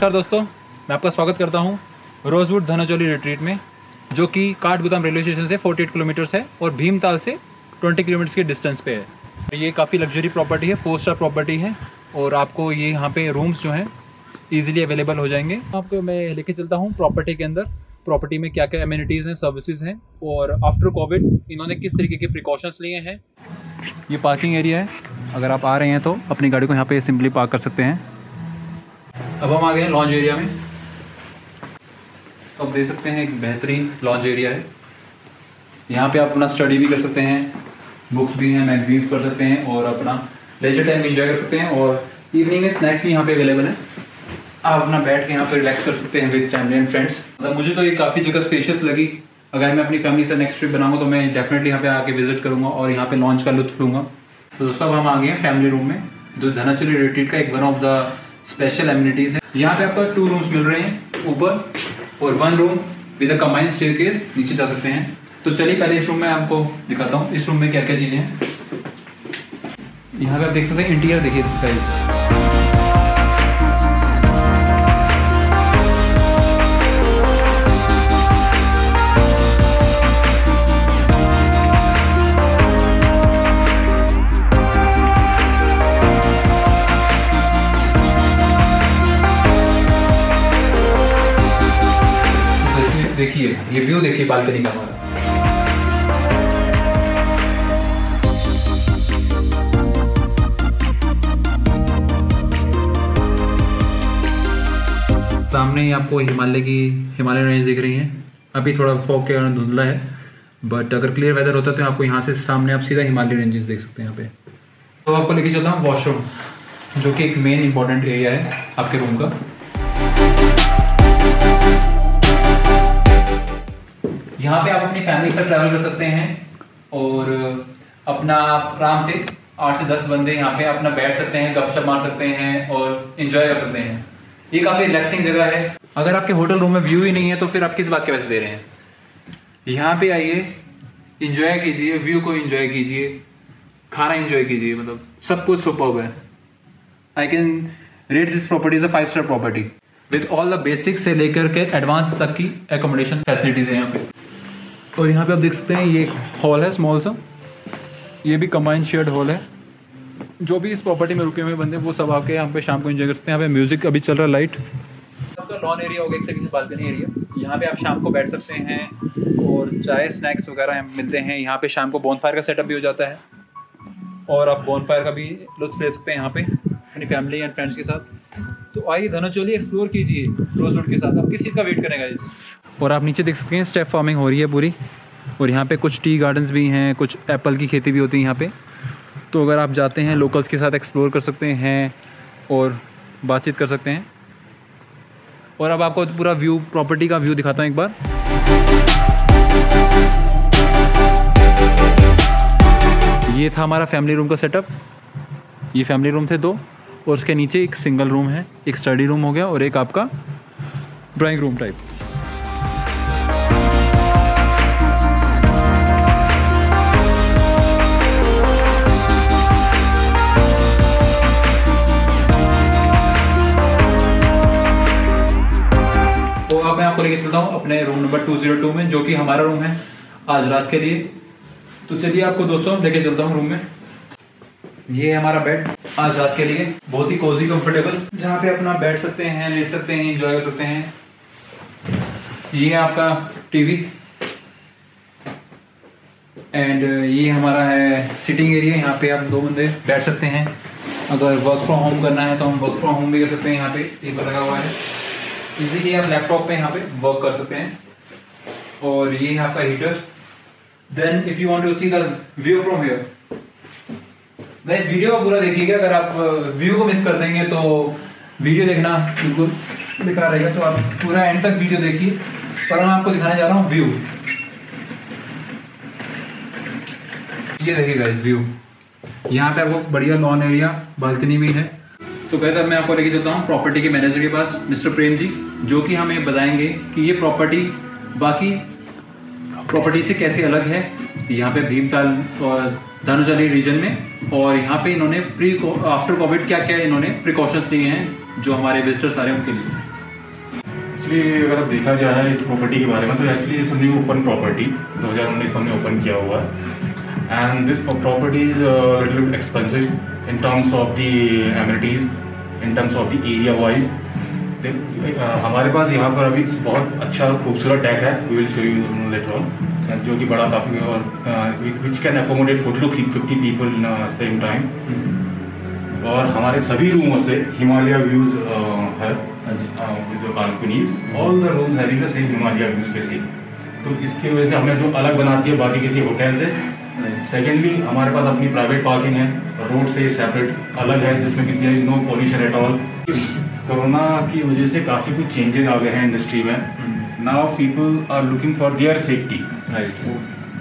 नमस्कार दोस्तों, मैं आपका स्वागत करता हूँ रोजवुड धनाचौली रिट्रीट में, जो कि काठगोदाम रेलवे स्टेशन से 48 किलोमीटर्स है और भीमताल से 20 किलोमीटर्स के डिस्टेंस पे है। ये काफ़ी लग्जरी प्रॉपर्टी है फोर स्टार प्रॉपर्टी है और आपको ये यहाँ पे रूम्स जो हैं इजीली अवेलेबल हो जाएँगे। आपको मैं लेके चलता हूँ प्रॉपर्टी के अंदर प्रॉपर्टी में क्या क्या अम्यूनिटीज़ हैं सर्विसेज़ हैं और आफ्टर कोविड इन्होंने किस तरीके के प्रिकॉशंस लिए हैं? ये पार्किंग एरिया है, अगर आप आ रहे हैं तो अपनी गाड़ी को यहाँ पे सिंपली पार्क कर सकते हैं। अब हम आ गए हैं लॉन्च एरिया में। तो आप देख सकते हैं एक बेहतरीन लॉन्च एरिया है। यहाँ पे आप अपना स्टडी भी कर सकते हैं बुक्स भी हैं मैगजीन्स पढ़ सकते हैं और अपना लेजर टाइम एंजॉय कर सकते हैं और इवनिंग में स्नैक्स भी यहाँ पे अवेलेबल है। आप अपना बैठ के यहाँ पे रिलैक्स कर सकते हैं विद फैमिली एंड फ्रेंड्स मतलब मुझे तो ये काफ़ी जगह स्पेशियस लगी। अगर मैं अपनी फैमिली से नेक्स्ट ट्रिप बनाऊँगा तो मैं डेफिनेटली यहाँ पे आके विज़िट करूँगा और यहाँ पे लॉन्च का लुत्फ लूँगा। तो दोस्तों अब हम आ गए हैं फैमिली रूम में। जो धनाचली रिट्रीट का एक one of the special amenities है। यहाँ पे आपको टू रूम्स मिल रहे हैं, ऊपर और one room with combined staircase नीचे जा सकते हैं। तो चलिए पहले इस रूम में आपको दिखाता हूँ, इस रूम में क्या क्या चीज़ें हैं। यहाँ पे आप देख सकते हैं इंटीरियर देखिए ये व्यू देखिए बालकनी का हमारा। सामने ही आपको हिमालय की हिमालय रेंज दिख रही है। अभी थोड़ा फॉग के कारण धुंधला है बट अगर क्लियर वेदर होता तो आपको यहाँ से सामने आप सीधा हिमालय रेंजेस देख सकते हैं यहाँ पे। तो आपको लेके चलता हूँ वॉशरूम जो कि एक मेन इंपॉर्टेंट एरिया है आपके रूम का। यहाँ पे आप अपनी फैमिली के साथ ट्रैवल कर सकते हैं और अपना आराम से आठ से दस बंदे यहाँ पे अपना बैठ सकते हैं, गपशप मार सकते हैं और इंजॉय कर सकते हैं। ये काफ़ी रिलैक्सिंग जगह है। अगर आपके होटल रूम में व्यू ही नहीं है तो फिर आप किस बात के पैसे दे रहे हैं? यहाँ पे आइए इंजॉय कीजिए व्यू को इंजॉय कीजिए, खाना इंजॉय कीजिए मतलब सब कुछ सुपर है। I can rate this property is a five star property with all the basic से लेकर के एडवांस तक की एकोमोडेशन फैसिलिटीज़ है यहाँ पे। और यहाँ पे आप देख सकते हैं, ये एक हॉल है स्मॉल सा। ये भी कंबाइंड शेयर्ड हॉल है। जो भी इस प्रॉपर्टी में रुके हुए बंदे, वो सब आके यहाँ पे शाम को एंजॉय कर सकते हैं। यहाँ पे म्यूज़िक अभी चल रहा है लाइट आपका लॉन एरिया हो गया एक तरीके से बालकनी एरिया यहाँ पे आप शाम को बैठ सकते हैं और चाय स्नैक्स वगैरह मिलते हैं। यहाँ पे शाम को बोनफायर का सेटअप भी हो जाता है। और आप बोनफायर का भी लुत्फ ले सकते हैं यहाँ पे, अपनी फैमिली एंड फ्रेंड्स के साथ। तो आइए धनोचोली एक्सप्लोर कीजिए रोज रोड के साथ। आप किस चीज़ का वेट करेंगे इस और आप नीचे देख सकते हैं स्टेप फ़ार्मिंग हो रही है पूरी। और यहाँ पे कुछ टी गार्डन्स भी हैं, कुछ एप्पल की खेती भी होती है यहाँ पे। तो अगर आप जाते हैं लोकल्स के साथ एक्सप्लोर कर सकते हैं और बातचीत कर सकते हैं। और अब आपको पूरा व्यू प्रॉपर्टी का व्यू दिखाता हूँ एक बार। ये था हमारा फैमिली रूम का सेटअप ये फैमिली रूम थे दो, और उसके नीचे एक सिंगल रूम है, एक स्टडी रूम हो गया, और एक आपका ड्राइंग रूम टाइप अब मैं आपको लेके चलता हूँ अपने रूम नंबर 202 में, जो कि हमारा रूम है आज रात के लिए। तो चलिए आपको दोस्तों लेके चलता हूँ रूम में। ये है हमारा बेड आज रात के लिए। बहुत ही कोजी कंफर्टेबल जहाँ पे अपना बैठ सकते हैं, लेट सकते हैं एंजॉय कर सकते हैं। ये है आपका टीवी एंड ये हमारा है सिटिंग एरिया यहाँ पे आप दो बंदे बैठ सकते हैं। अगर वर्क फ्रॉम होम करना है तो हम वर्क फ्रॉम होम भी कर सकते हैं यहाँ पे। टेबल लगा हुआ है। इजीली आप लैपटॉप पे यहाँ पे वर्क कर सकते हैं। और ये है आपका heater then if you want to see the view from here guys video को पूरा देखिएगा। अगर आप व्यू को मिस कर देंगे तो वीडियो देखना बिल्कुल बेकार रहेगा। तो आप पूरा एंड तक वीडियो देखिए। और मैं आपको दिखाने जा रहा हूँ व्यू ये देखिए गाइस व्यू यहाँ पे आपको बढ़िया लॉन एरिया बालकनी भी है। तो गैस अब मैं आपको लेके चलता हूँ प्रॉपर्टी के मैनेजर के पास मिस्टर प्रेम जी, जो कि हमें बताएँगे कि ये प्रॉपर्टी बाकी प्रॉपर्टी से कैसे अलग है। यहाँ पे भीमताल और धनुचाली रीजन में और यहाँ पे इन्होंने प्री आफ्टर कोविड क्या क्या इन्होंने प्रिकॉशंस लिए हैं, जो हमारे विजिटर्स आ रहे हैं उनके लिए। एक्चुअली अगर आप देखा जाए इस प्रॉपर्टी के बारे में तो एक्चुअली इस न्यू ओपन प्रॉपर्टी 2019 में हमने ओपन किया हुआ है। And this property is little expensive in terms of the amenities in terms of the area wise हमारे पास यहाँ पर अभी बहुत अच्छा खूबसूरत डेक है we will show you later on जो कि बड़ा काफ़ी और which can accommodate forty to fifty people in same time और हमारे सभी रूमों से हिमालय व्यूज़ है जो। Balconies all the rooms having the same Himalaya views के सेम तो इसकी वजह से हमें जो अलग बनाती है बाकी किसी होटल से सेकेंडली हमारे पास अपनी प्राइवेट पार्किंग है रोड से सेपरेट अलग है जिसमें कि there is no pollution at all corona की वजह से काफ़ी कुछ चेंजेस आ गए हैं इंडस्ट्री में. Now people are looking for their safety right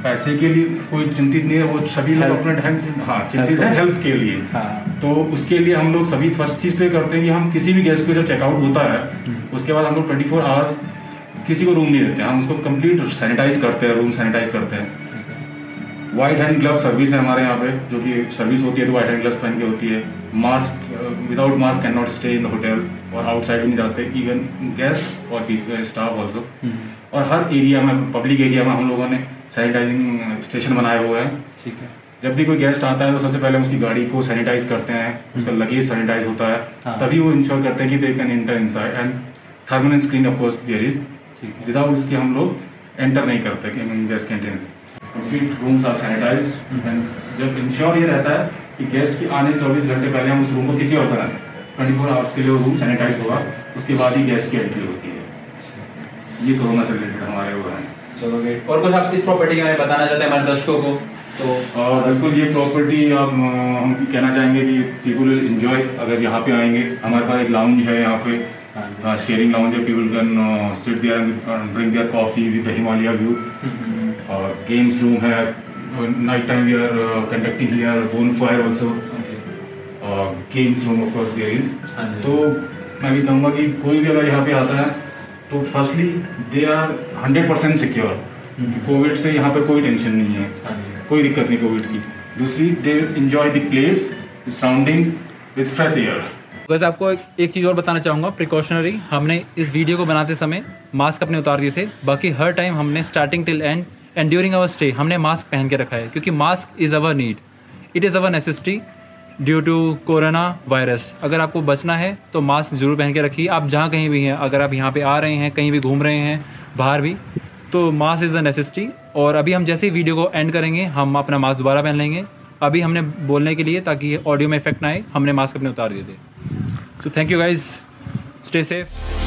पैसे के लिए कोई चिंतित नहीं है वो सभी लोग अपने हेल्थ हाँ चिंतित है हेल्थ के लिए. हाँ। तो उसके लिए हम लोग सभी फ़र्स्ट चीज़ तो ये करते हैं कि हम किसी भी गेस्ट को जब चेकआउट होता है हम्म। उसके बाद हम लोग ट्वेंटी फोर आवर्स किसी को रूम नहीं देते हम उसको कंप्लीट सैनिटाइज करते हैं रूम सैनिटाइज करते हैं। वाइट हैंड ग्लव सर्विस है हमारे यहाँ पे जो कि सर्विस होती है तो वाइट हैंड ग्लव्स पहन के होती है। Mask without mask cannot stay in the hotel और आउटसाइड भी नहीं जाते सकते इवन गेस्ट और स्टाफ ऑल्सो और हर एरिया में पब्लिक एरिया में हम लोगों ने सैनिटाइजिंग स्टेशन बनाए हुए हैं। ठीक है। जब भी कोई गेस्ट आता है तो सबसे पहले हम उसकी गाड़ी को सैनिटाइज करते हैं उसका लगेज सैनिटाइज होता है। हाँ। तभी वो इंश्योर करते हैं कि they can enter inside and thermal screen of course there is without उसके हम लोग एंटर नहीं करते कि guest canteen complete rooms are sanitize and जब इंश्योर ये रहता है कि गेस्ट के आने चौबीस घंटे पहले हम उस रूम को किसी और बनाए ट्वेंटी फोर आवर्स के लिए रूम सैनिटाइज होगा उसके बाद ही गेस्ट की एंट्री होती है। ये कोरोना से रिलेटेड हमारे वो हैं। चलो great. और कुछ आप इस प्रॉपर्टी के बारे में बताना चाहते हैं हमारे दर्शकों को? तो बिल्कुल ये प्रॉपर्टी हम हम कहना चाहेंगे कि पीपल विल इंजॉय अगर यहाँ पे आएँगे। हमारे पास एक लाउंज है यहाँ पे। हाँ शेयरिंग लाउंज है। People can sit there drink their coffee with the Himalaya view और गेम्स रूम है night time we are conducting here bonfire also games room of course there is तो मैं भी कहूँगा कि कोई भी अगर यहाँ पे आता है तो firstly they are hundred percent secure. Covid से यहाँ पे कोई टेंशन नहीं है। हाँ कोई दिक्कत नहीं कोविड की। दूसरी they enjoy the place surrounding with fresh air बस आपको एक, एक चीज़ और बताना चाहूँगा प्रिकॉशनरी हमने इस वीडियो को बनाते समय मास्क अपने उतार दिए थे। बाकी हर टाइम हमने starting till end end during our stay हमने मास्क पहन के रखा है, क्योंकि mask is our need it is our necessity due to corona virus अगर आपको बचना है तो मास्क ज़रूर पहन के रखिए। आप जहाँ कहीं भी हैं, अगर आप यहाँ पे आ रहे हैं, कहीं भी घूम रहे हैं, बाहर भी तो मास्क इज़ अ नेसेसिटी और अभी हम जैसे ही वीडियो को एंड करेंगे, हम अपना मास्क दोबारा पहन लेंगे। अभी हमने बोलने के लिए, ताकि ऑडियो में इफ़ेक्ट ना आए, हमने मास्क अपने उतार दिए थे। So thank you guys stay safe